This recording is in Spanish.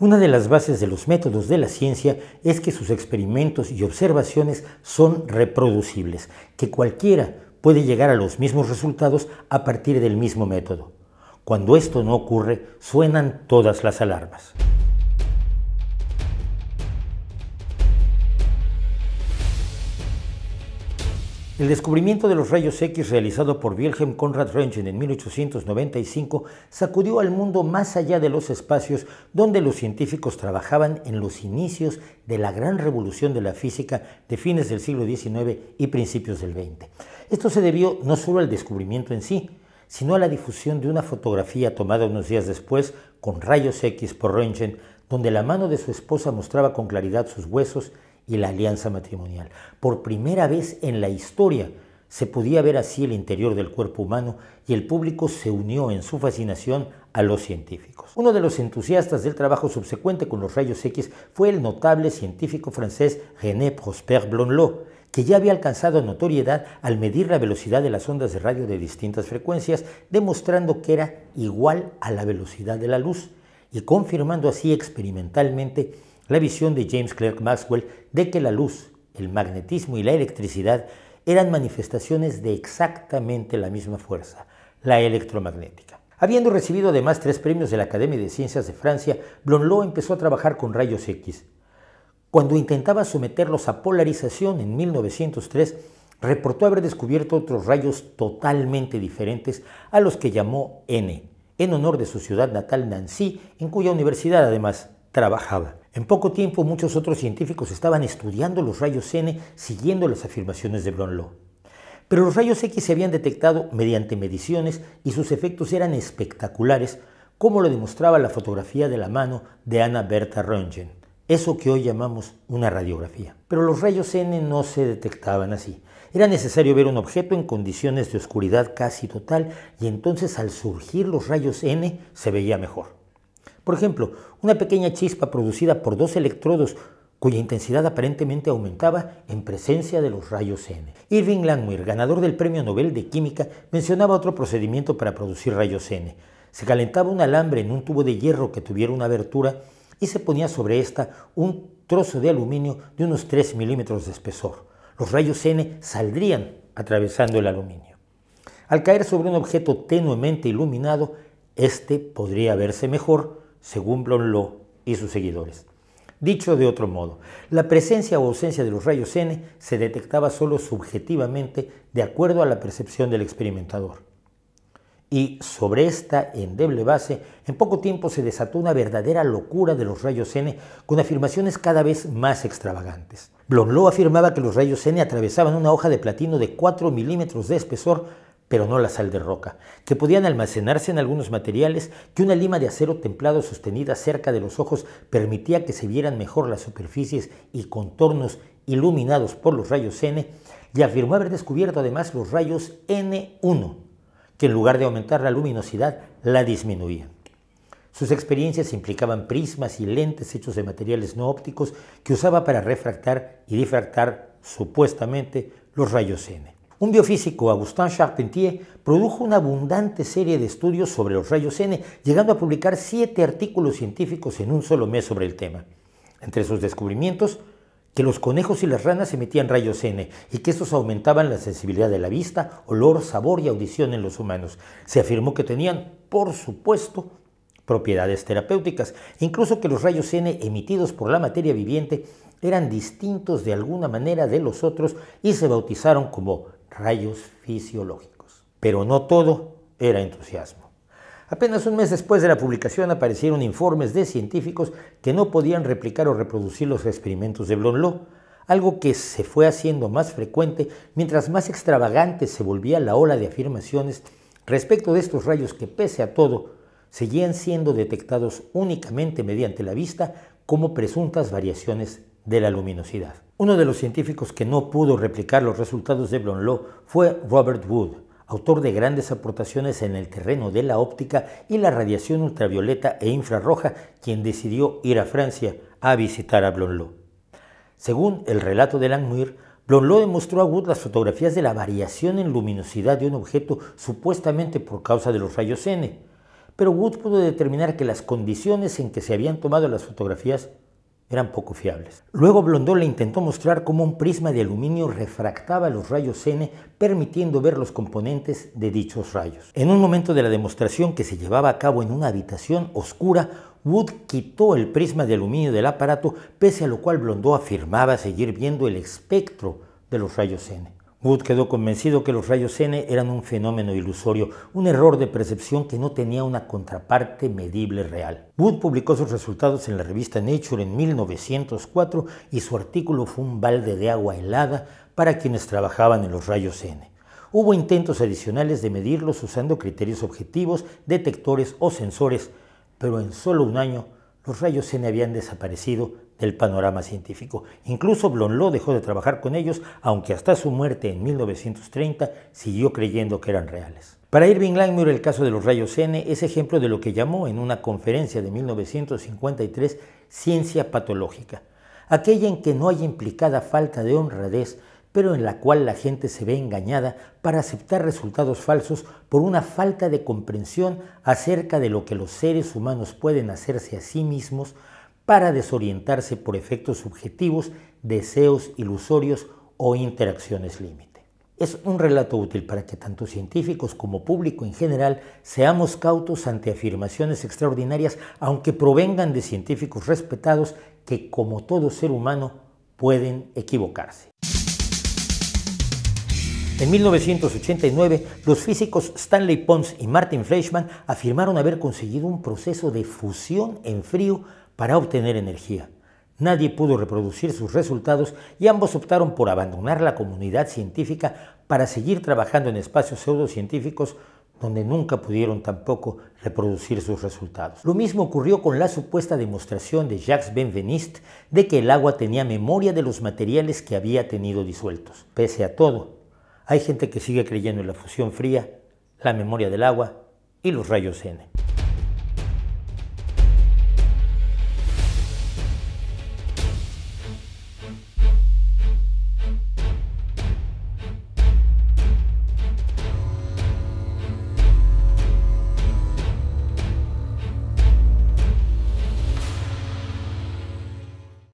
Una de las bases de los métodos de la ciencia es que sus experimentos y observaciones son reproducibles, que cualquiera puede llegar a los mismos resultados a partir del mismo método. Cuando esto no ocurre, suenan todas las alarmas. El descubrimiento de los rayos X realizado por Wilhelm Conrad Röntgen en 1895 sacudió al mundo más allá de los espacios donde los científicos trabajaban en los inicios de la gran revolución de la física de fines del siglo XIX y principios del XX. Esto se debió no solo al descubrimiento en sí, sino a la difusión de una fotografía tomada unos días después con rayos X por Röntgen, donde la mano de su esposa mostraba con claridad sus huesos y la alianza matrimonial. Por primera vez en la historia se podía ver así el interior del cuerpo humano y el público se unió en su fascinación a los científicos. Uno de los entusiastas del trabajo subsecuente con los rayos X fue el notable científico francés René Prosper Blondeau, que ya había alcanzado notoriedad al medir la velocidad de las ondas de radio de distintas frecuencias, demostrando que era igual a la velocidad de la luz y confirmando así experimentalmente la visión de James Clerk Maxwell de que la luz, el magnetismo y la electricidad eran manifestaciones de exactamente la misma fuerza, la electromagnética. Habiendo recibido además tres premios de la Academia de Ciencias de Francia, Blondeau empezó a trabajar con rayos X. Cuando intentaba someterlos a polarización en 1903, reportó haber descubierto otros rayos totalmente diferentes a los que llamó N, en honor de su ciudad natal Nancy, en cuya universidad además trabajaba. En poco tiempo muchos otros científicos estaban estudiando los rayos N siguiendo las afirmaciones de Brownlow. Pero los rayos X se habían detectado mediante mediciones y sus efectos eran espectaculares, como lo demostraba la fotografía de la mano de Anna Bertha Röntgen, eso que hoy llamamos una radiografía. Pero los rayos N no se detectaban así. Era necesario ver un objeto en condiciones de oscuridad casi total y entonces al surgir los rayos N se veía mejor. Por ejemplo, una pequeña chispa producida por dos electrodos cuya intensidad aparentemente aumentaba en presencia de los rayos N. Irving Langmuir, ganador del Premio Nobel de Química, mencionaba otro procedimiento para producir rayos N. Se calentaba un alambre en un tubo de hierro que tuviera una abertura y se ponía sobre esta un trozo de aluminio de unos 3 milímetros de espesor. Los rayos N saldrían atravesando el aluminio. Al caer sobre un objeto tenuemente iluminado, este podría verse mejor según Blondeau y sus seguidores. Dicho de otro modo, la presencia o ausencia de los rayos N se detectaba solo subjetivamente de acuerdo a la percepción del experimentador. Y sobre esta endeble base, en poco tiempo se desató una verdadera locura de los rayos N con afirmaciones cada vez más extravagantes. Blondeau afirmaba que los rayos N atravesaban una hoja de platino de 4 milímetros de espesor pero no la sal de roca, que podían almacenarse en algunos materiales, que una lima de acero templado sostenida cerca de los ojos permitía que se vieran mejor las superficies y contornos iluminados por los rayos N, y afirmó haber descubierto además los rayos N1, que en lugar de aumentar la luminosidad, la disminuían. Sus experiencias implicaban prismas y lentes hechos de materiales no ópticos que usaba para refractar y difractar supuestamente los rayos N. Un biofísico, Augustin Charpentier, produjo una abundante serie de estudios sobre los rayos N, llegando a publicar siete artículos científicos en un solo mes sobre el tema. Entre sus descubrimientos, que los conejos y las ranas emitían rayos N y que estos aumentaban la sensibilidad de la vista, olor, sabor y audición en los humanos. Se afirmó que tenían, por supuesto, propiedades terapéuticas, incluso que los rayos N emitidos por la materia viviente eran distintos de alguna manera de los otros y se bautizaron como rayos fisiológicos. Pero no todo era entusiasmo. Apenas un mes después de la publicación aparecieron informes de científicos que no podían replicar o reproducir los experimentos de Blondeau, algo que se fue haciendo más frecuente mientras más extravagante se volvía la ola de afirmaciones respecto de estos rayos que pese a todo seguían siendo detectados únicamente mediante la vista como presuntas variaciones de la luminosidad. Uno de los científicos que no pudo replicar los resultados de Blondeau fue Robert Wood, autor de grandes aportaciones en el terreno de la óptica y la radiación ultravioleta e infrarroja, quien decidió ir a Francia a visitar a Blondeau. Según el relato de Langmuir, Blondeau demostró a Wood las fotografías de la variación en luminosidad de un objeto supuestamente por causa de los rayos N, pero Wood pudo determinar que las condiciones en que se habían tomado las fotografías eran poco fiables. Luego Blondeau le intentó mostrar cómo un prisma de aluminio refractaba los rayos N, permitiendo ver los componentes de dichos rayos. En un momento de la demostración que se llevaba a cabo en una habitación oscura, Wood quitó el prisma de aluminio del aparato, pese a lo cual Blondeau afirmaba seguir viendo el espectro de los rayos N. Wood quedó convencido que los rayos N eran un fenómeno ilusorio, un error de percepción que no tenía una contraparte medible real. Wood publicó sus resultados en la revista Nature en 1904 y su artículo fue un balde de agua helada para quienes trabajaban en los rayos N. Hubo intentos adicionales de medirlos usando criterios objetivos, detectores o sensores, pero en solo un año los rayos N habían desaparecido del panorama científico. Incluso Blondeau dejó de trabajar con ellos, aunque hasta su muerte en 1930 siguió creyendo que eran reales. Para Irving Langmuir el caso de los rayos N es ejemplo de lo que llamó en una conferencia de 1953 ciencia patológica, aquella en que no hay implicada falta de honradez, pero en la cual la gente se ve engañada para aceptar resultados falsos por una falta de comprensión acerca de lo que los seres humanos pueden hacerse a sí mismos para desorientarse por efectos subjetivos, deseos ilusorios o interacciones límite. Es un relato útil para que tanto científicos como público en general seamos cautos ante afirmaciones extraordinarias, aunque provengan de científicos respetados que, como todo ser humano, pueden equivocarse. En 1989, los físicos Stanley Pons y Martin Fleischmann afirmaron haber conseguido un proceso de fusión en frío para obtener energía. Nadie pudo reproducir sus resultados y ambos optaron por abandonar la comunidad científica para seguir trabajando en espacios pseudocientíficos donde nunca pudieron tampoco reproducir sus resultados. Lo mismo ocurrió con la supuesta demostración de Jacques Benveniste de que el agua tenía memoria de los materiales que había tenido disueltos. Pese a todo, hay gente que sigue creyendo en la fusión fría, la memoria del agua y los rayos N.